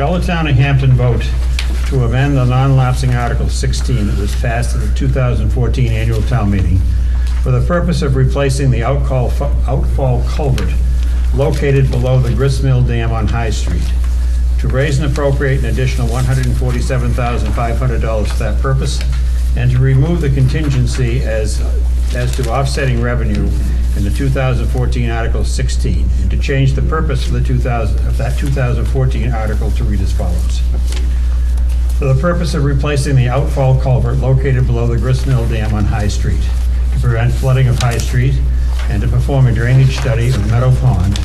Shall the town of Hampton vote to amend the non-lapsing Article 16 that was passed at the 2014 annual town meeting for the purpose of replacing the outfall outfall culvert located below the Grist Mill Dam on High Street, to raise and appropriate an additional $147,500 for that purpose, and to remove the contingency as, as to offsetting revenue in the 2014 Article 16, and to change the purpose of the 2000, of that 2014 article to read as follows. For the purpose of replacing the outfall culvert located below the Grist Mill Dam on High Street, to prevent flooding of High Street, and to perform a drainage study of Meadow Pond,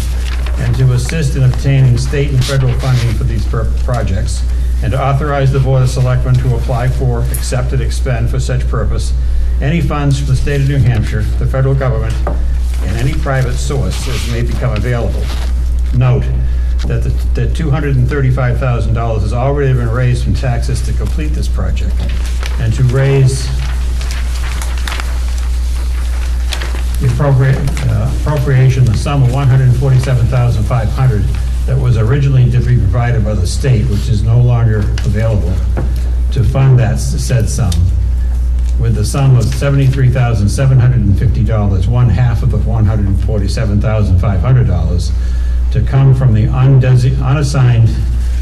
and to assist in obtaining state and federal funding for these projects, and to authorize the Board of Selectmen to apply for, accept, and expend for such purpose any funds from the state of New Hampshire, the federal government, and any private source as may become available. Note that the that $235,000 has already been raised from taxes to complete this project, and to raise the appropriate uh, appropriation, the sum of 147,500 that was originally to be provided by the state, which is no longer available, to fund that said sum, with the sum of $73,750, one half of the $147,500, to come from the unassigned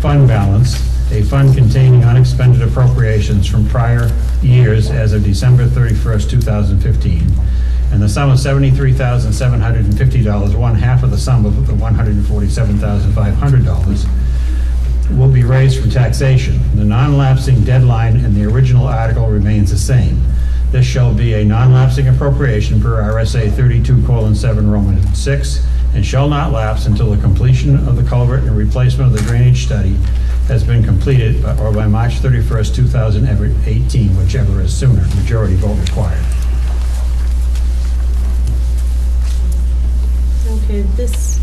fund balance, a fund containing unexpended appropriations from prior years as of December 31st, 2015, and the sum of $73,750, one half of the sum of the $147,500, will be raised from taxation. The non-lapsing deadline in the original article remains the same. This shall be a non-lapsing appropriation per RSA 32:7 Roman 6, and shall not lapse until the completion of the culvert and replacement of the drainage study has been completed by- or by March 31st, 2018, whichever is sooner, majority vote required. Okay, this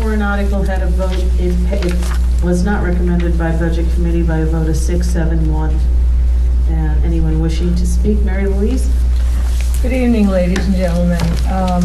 warrant article had a vote, it was not recommended by Budget Committee by a vote of six, seven, one. And anyone wishing to speak, Mary Louise? Good evening, ladies and gentlemen. Um,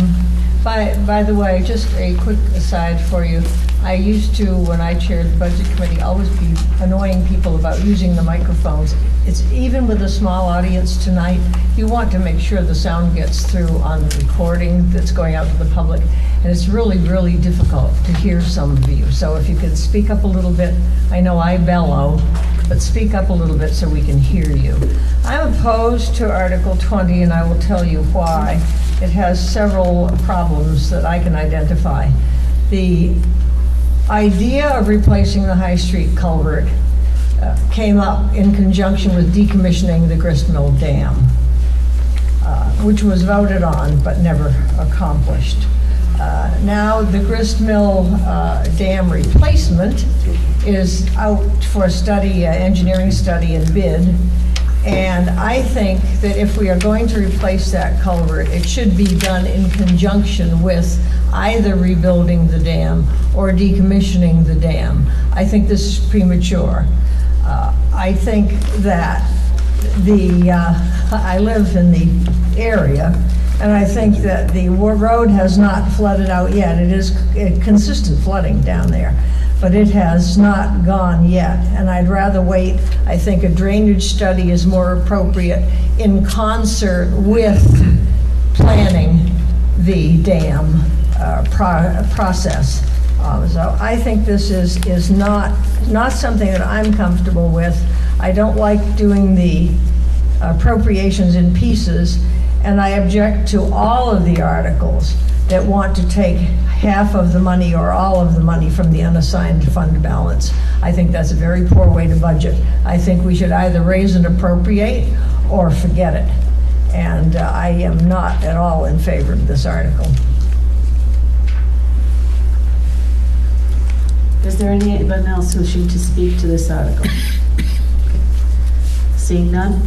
By, by the way, just a quick aside for you. I used to, when I chaired the Budget Committee, always be annoying people about using the microphones. It's even with a small audience tonight, you want to make sure the sound gets through on the recording that's going out to the public. And it's really, really difficult to hear some of you. So if you could speak up a little bit, I know I bellow, but speak up a little bit so we can hear you. I'm opposed to Article 20, and I will tell you why. It has several problems that I can identify. The idea of replacing the High Street culvert came up in conjunction with decommissioning the Grist Mill Dam, uh, which was voted on but never accomplished. Uh, Now, the Grist Mill uh, Dam replacement is out for a study, uh, engineering study and bid. And I think that if we are going to replace that culvert, it should be done in conjunction with either rebuilding the dam or decommissioning the dam. I think this is premature. Uh, I think that the, uh, I live in the area, and I think that the wa- road has not flooded out yet. It is consistent flooding down there, but it has not gone yet. And I'd rather wait. I think a drainage study is more appropriate in concert with planning the dam uh, pro- process. Um, So I think this is, is not, not something that I'm comfortable with. I don't like doing the appropriations in pieces, and I object to all of the articles that want to take half of the money or all of the money from the unassigned fund balance. I think that's a very poor way to budget. I think we should either raise and appropriate or forget it. And uh, I am not at all in favor of this article. There anyone else wishing to speak to this article? Seeing none?